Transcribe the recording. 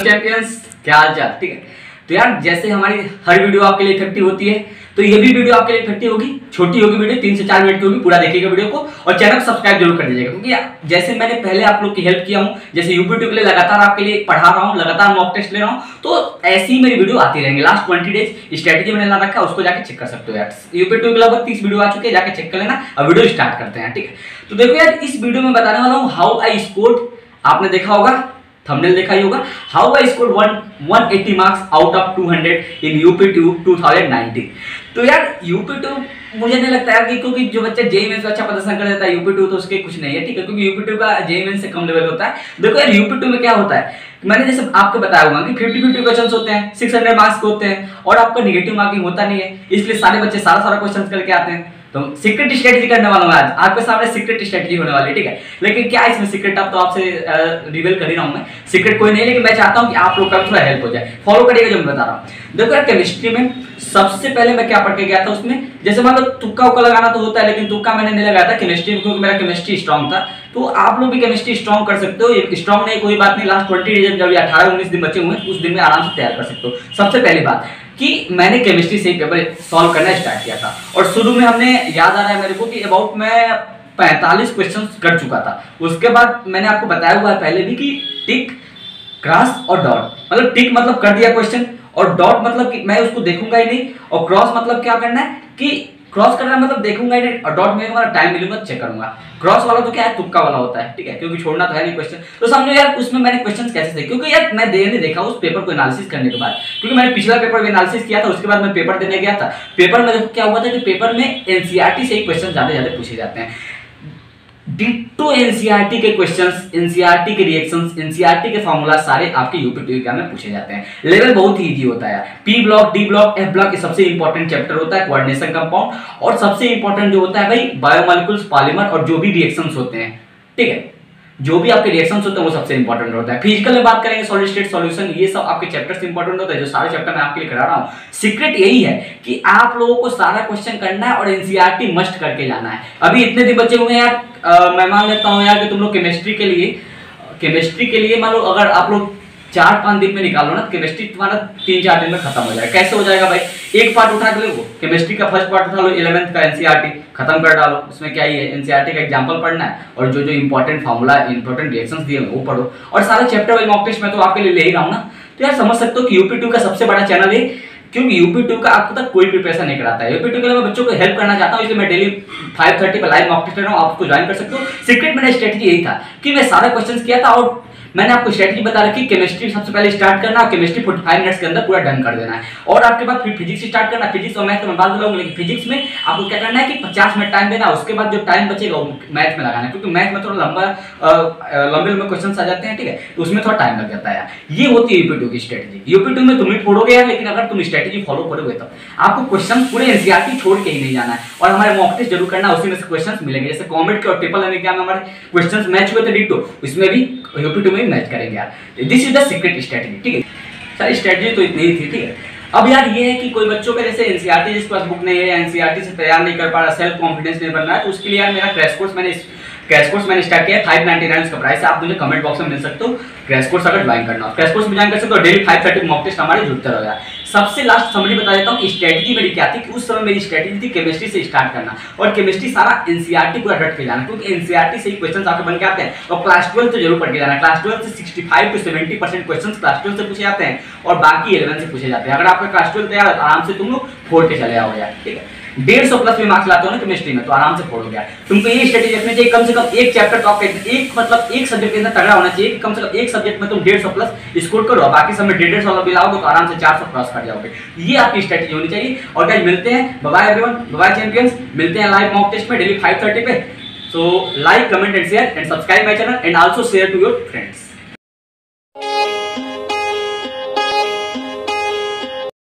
Champions क्या हाल चाल? ठीक है। तो यार, जैसे हमारी हर वीडियो आपके लिए इफ़ेक्टिव होती है तो ये भी वीडियो आपके लिए इफ़ेक्टिव होगी, छोटी होगी वीडियो, तीन से चार मिनट की होगी, पूरा देखिएगा वीडियो को, और चैनल को सब्सक्राइब ज़रूर कर दीजिएगा। क्योंकि जैसे मैंने पहले आप लोग की हेल्प किया हूँ, जैसे यूट्यूब के लिए लगातार आपके लिए पढ़ा रहा हूँ, लगातार मॉक टेस्ट ले रहा हूँ तो ऐसी ही मेरी वीडियो आती रहेंगी। लास्ट ट्वेंटी डेज़ स्ट्रेटेजी मैंने ला रखा उसको जाके चेक कर सकते हो यार। यूट्यूब के लगभग तीस वीडियो आ चुके हैं, जाके चेक कर लेना, अब वीडियो स्टार्ट करते हैं, ठीक है। तो देखो यार, इस वीडियो में बताने वाला हूँ हाउ आई स्कोर आपने देखा होगा थंबनेल देखा ही होगा how I score 1 180 marks out of 200 in UPTU 2019 तो यार यूपी टू मुझे नहीं लगता यार कि क्योंकि जो बच्चा जेई मेंस अच्छा प्रदर्शन कर देता है यूपी टू तो उसके कुछ नहीं है, ठीक है? क्योंकि यूपी टू का जेई मेंस से कम लेवल होता है। देखो यार यूपी टू में क्या होता है? मैंने जैसे आपको बताया होगा कि 50 50 क्वेश्चंस होते हैं 600 मार्क्स के होते हैं, और आपका नेगेटिव मार्किंग होता नहीं है, इसलिए सारे बच्चे सारा सारा क्वेश्चंस करके आते हैं। तो सीक्रेट स्ट्रेटजी करने वाला हूँ आज। आपके सामने सीक्रेट स्ट्रेटजी होने वाली ठीक है? लेकिन क्या इसमें सीक्रेट अब तो आपसे रिवील कर ही रहा हूँ मैं। सीक्रेट कोई नहीं, लेकिन मैं चाहता हूँ कि आप लोग का थोड़ा हेल्प हो जाए। फॉलो करिएगा जो मैं बता रहा हूँ। देखो यार केमिस्ट्री में सबसे पहले मैं क्या पढ़ के गया था उसमें? जैसे मान लो तुक्का उक्का लगाना तो होता है, लेकिन तुक्का मैंने नहीं लगाया था केमिस्ट्री में, क्योंकि मेरा केमिस्ट्री स्ट्रॉन्ग था। तो आप लोग भी केमिस्ट्री स्ट्रॉन्ग कर सकते हो। स्ट्रॉन्ग नहीं, कोई बात नहीं। लास्ट ट्वेंटी डेज़ जब अठारह, उन्नीस दिन बचे हुए उस दिन में आराम से तैयार कर सकते हो। सबसे पहली बात। कि मैंने केमिस्ट्री से पेपर सॉल्व करना स्टार्ट किया था। और शुरू में हमने याद आ रहा है मेरे को कि अबाउट मैं पैंतालीस क्वेश्चन कर चुका था। उसके बाद मैंने आपको बताया हुआ है पहले भी कि टिक क्रॉस और डॉट मतलब टिक मतलब कर दिया क्वेश्चन और डॉट मतलब कि मैं उसको देखूँगा ही नहीं। और क्रॉस मतलब क्या करना है कि क्रॉस करना मतलब देखूँगा डॉट में टाइम मिलूँगा चेक करूँगा। क्रॉस वाला तो क्या है, तुक्का वाला होता है, ठीक है? क्योंकि छोड़ना तो है नहीं क्वेश्चन तो समझो यार, उसमें मैंने क्वेश्चन कैसे थे क्योंकि यार मैं देने देखा उस पेपर को एनालिसिस करने के बाद। क्योंकि मैंने पिछला पेपर भी एनालिसिस किया था, उसके बाद मैं पेपर देने गया था। पेपर में क्या हुआ था कि पेपर में एनसीआरटी से ही क्वेश्चन ज़्यादा ज़्यादा पूछे जाते हैं। डिट्टो एनसीईआरटी के क्वेश्चंस एनसीईआरटी के रिएक्शंस एनसीईआरटी के फॉर्मूला सारे आपके यूपी टी में पूछे जाते हैं। लेवल बहुत ही इजी होता है। P block d block f block सबसे इंपॉर्टेंट चैप्टर होता है कोऑर्डिनेशन कंपाउंड और सबसे इंपॉर्टेंट जो होता है भाई बायोमोलिकुल्स पॉलीमर और जो भी रिएक्शंस होते हैं। ठीक है? जो भी आपके रिएक्शन होते हैं वो सबसे इंपॉर्टेंट होता है। फ़िज़िकल में बात करेंगे सॉलिड स्टेट सॉल्यूशन ये सब आपके चैप्टर से इंपॉर्टेंट होता है, जो सारे चैप्टर मैं आपके लिए करा रहा हूँ। सीक्रेट यही है कि आप लोगों को सारा क्वेश्चन करना है और एनसीईआरटी मस्ट e करके जाना है। अभी इतने दिन बचे हुए यार मैं मान लेता हूँ यार कि तुम लोग केमिस्ट्री के लिए केमिस्ट्री के लिए मान लो अगर आप लोग चार पाँच दिन में निकालो ना केमिस्ट्री तुम्हारा तीन चार दिन में खत्म हो जाएगा। कैसे हो जाएगा भाई? एक पार्ट उठा के लो केमिस्ट्री का फ़र्स्ट पार्ट उठा लो इलेवेंथ का एनसीईआरटी खत्म कर डालो। उसमें क्या ही है? एनसीईआरटी का एग्जांपल पढ़ना है और जो जो इंपॉर्टेंट फॉर्मूला इंपॉर्टेंट रिएक्शंस दिए वो पढ़ो। और सारे चैप्टर वाइज मॉक टेस्ट में तो आपके लिए ले ही रहा हूँ ना। तो यार समझ सकते हो कि यूपी टू का सबसे बड़ा चैनल है क्योंकि यूपी टू का आपको तक कोई प्रिपरेशन नहीं कराता है। यूपी टू के लिए मैं बच्चों को हेल्प करना चाहता हूँ, इसलिए मैं डेली फाइव थर्टी पर लाइव मॉक टेस्ट ले रहा हूँ, आप उसको ज्वाइन कर सकते हो। सीक्रेट मेरा स्ट्रेटजी यही था कि मैं सारा क्वेश्चन किया था और मैंने आपको स्ट्रेटजी बता रखी केमिस्ट्री सबसे पहले स्टार्ट करना और केमिस्ट्री 45 मिनट्स के अंदर पूरा डन कर देना है। और आपके बाद फिर फिजिक्स स्टार्ट करना फिजिक्स और मैथ मैं बात बताऊँगा लेकिन फिजिक्स में आपको क्या करना है कि 50 मिनट टाइम देना, उसके बाद जो टाइम बचेगा वो मैथ में लगाना क्योंकि मैथ में थोड़ा लंबा लंबे लंबे क्वेश्चन आ जाते हैं, ठीक है? तो उसमें थोड़ा टाइम लग जाता है। ये होती है यूपी की स्ट्रेटजी यूपी में तुम ही फोड़ोगे यार, लेकिन अगर तुम स्ट्रेटजी फॉलो करोगे तो आपको क्वेश्चन पूरे एनसीआर छोड़ के ही नहीं जाना है। और हमारे मॉक टेस्ट ज़रूर करना, उसी में से क्वेश्चन मिलेंगे। जैसे कॉमेंट के और ट्रिपल एग्ज़ाम में हमारे क्वेश्चन मैच हुए थे डिटो इसमें भी यूपी में मैच करेंगे यार। This is the secret strategy ठीक है? सर स्ट्रेटेजी तो इतनी ही थी, ठीक है? अब यार ये है कि कोई बच्चों का जैसे एनसीआरटी जिसके पास बुक नहीं है एनसीआरटी से तैयार नहीं कर पा रहा सेल्फ कॉन्फिडेंस नहीं बन रहा है तो उसके लिए यार मेरा क्रैश कोर्स मैंने क्रैश कोर्स मैंने स्टार्ट किया फाइव नाइनटी नाइन का प्राइस आप मुझे कमेंट बॉक्स में मिल सकते हो। क्रैश कोर्स अगर ज्वाइन करना हो। क्रैश कोर्स में ज्वाइन कर सकते हो। Daily five thirty mock test हमारे जुड़ते रहेगा। सबसे लास्ट समरी बता देता हूँ स्ट्रेटजी मेरी क्या थी कि उस समय मेरी स्ट्रेटजी थी केमिस्ट्री से स्टार्ट करना। और केमिस्ट्री सारा एनसीईआरटी पूरा रट के जाना। क्योंकि एनसीईआरटी से ही क्वेश्चंस आपके बन के आते हैं। और क्लास ट्वेल्थ तो ज़रूर पढ़ के जाना। क्लास ट्वेल्थ से sixty five to seventy percent question class twelfth से पूछे जाते हैं। और बाकी इलेवन से पूछे जाते हैं। अगर आपका क्लास ट्वेल्थ तैयार आराम से तुम लोग फोड़ के चले आओगे ठीक है? डेढ़ सौ प्लस में मार्क्स लाते हो ना केमिस्ट्री में तो आराम से फोड़ हो गया तुमको ये स्ट्रेटेजी रखनी चाहिए, कम से कम एक चैप्टर टॉप एक मतलब एक सब्जेक्ट के अंदर तगड़ा होना चाहिए कम से कम एक सब्जेक्ट में तुम डेढ़ सौ प्लस स्कोर करो बाकी सब डेढ़ डेढ़ सौ भी लाओगे तो आराम से चार सौ क्रॉस कर जाओगे। ये आपकी स्ट्रेटेजी होनी चाहिए, और गाइस मिलते हैं। बाय एवरीवन बाय चैंपियंस मिलते हैं लाइव मॉक टेस्ट में डेली 5:30 पे. So like comment and share and subscribe my channel and also share to your friends